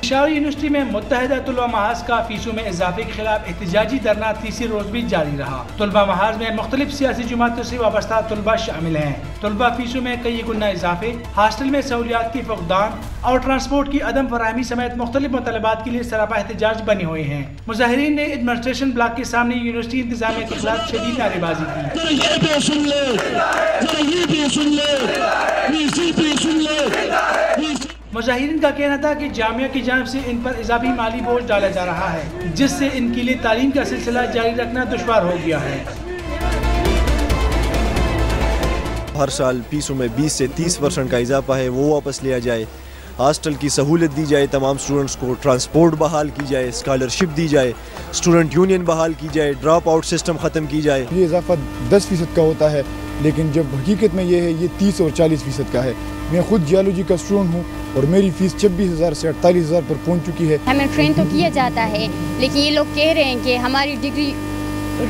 Peshawar university میں متحدہ طلبہ محاذ کا فیسوں میں اضافے کے خلاف احتجاجی دھرنا تیسری روز بھی جاری رہا۔ طلبہ محاذ میں مختلف سیاسی جماعتوں سے وابستہ طلبہ شامل ہیں۔ طلبہ فیسوں میں کئی گنا اضافے، ہاسٹل میں سہولیات کی فقدان اور ٹرانسپورٹ کی عدم فراہمی سمیت مختلف مطالبات کے لیے سراپا احتجاج بنے ہوئے ہیں۔ مظاہرین نے ایڈمنسٹریشن بلاک کے سامنے یونیورسٹی انتظامیہ کے خلاف شدید نعرے بازی کی۔ مظاہرین کا کہنا تھا کہ جامعہ کی جانب سے ان پر اضافی مالی بوجھ ڈالا جا رہا ہے جس سے ان کے لیے تعلیم کا سلسلہ جاری رکھنا دشوار ہو گیا ہے۔ ہر سال فیسوں میں بیس سے تیس پرسنٹ کا اضافہ ہے وہ واپس لیا جائے۔ ہاسٹل کی سہولت دی جائے تمام اسٹوڈنٹس کو ٹرانسپورٹ بحال کی جائے اسکالرشپ دی جائے اسٹوڈنٹ یونین بحال کی جائے ڈراپ آؤٹ سسٹم ختم کی جائے۔ یہ اضافہ دس فیصد کا ہوتا ہے۔ لیکن جب حقیقت میں یہ ہے یہ تیس اور چالیس فیصد کا ہے۔ میں خود جیالوجی کا اسٹوڈنٹ ہوں اور میری فیس چھبیس ہزار سے اڑتالیس ہزار پر پہنچ چکی ہے۔ ہمیں ٹرین تو کیا جاتا ہے لیکن یہ لوگ کہہ رہے ہیں کہ ہماری ڈگری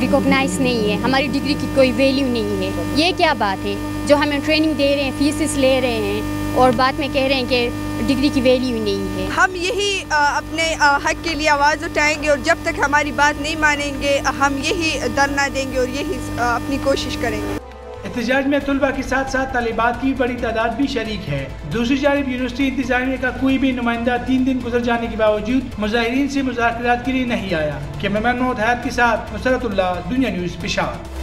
ریکوگنائز نہیں ہے ہماری ڈگری کی کوئی ویلیو نہیں ہے۔ یہ کیا بات ہے؟ جو ہمیں ٹریننگ دے رہے ہیں فیسز لے رہے ہیں اور بعد میں کہہ رہے ہیں کہ ڈگری کی ویلیو نہیں ہے۔ ہم یہی اپنے حق کے لیے آواز اٹھائیں گے اور جب تک ہماری بات نہیں مانیں گے ہم یہی دھرنا دیں گے اور یہی اپنی کوشش کریں گے۔ احتجاج میں طلبہ کے ساتھ ساتھ طالبات کی بڑی تعداد بھی شریک ہے۔ دوسری جانب یونیورسٹی انتظامیہ کا کوئی بھی نمائندہ تین دن گزر جانے کے باوجود مظاہرین سے مذاکرات کے لیے نہیں آیا۔ کیمرمین محمد حیات کے ساتھ مسرت اللہ، دنیا نیوز، پشاور۔